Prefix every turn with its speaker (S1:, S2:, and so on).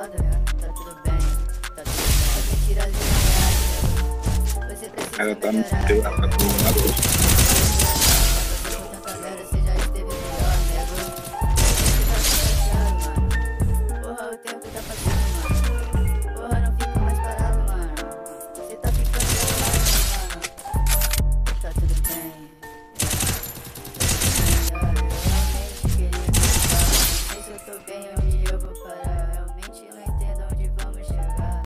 S1: foda. Tá tudo bem, tá
S2: Ela tá no tá do lado.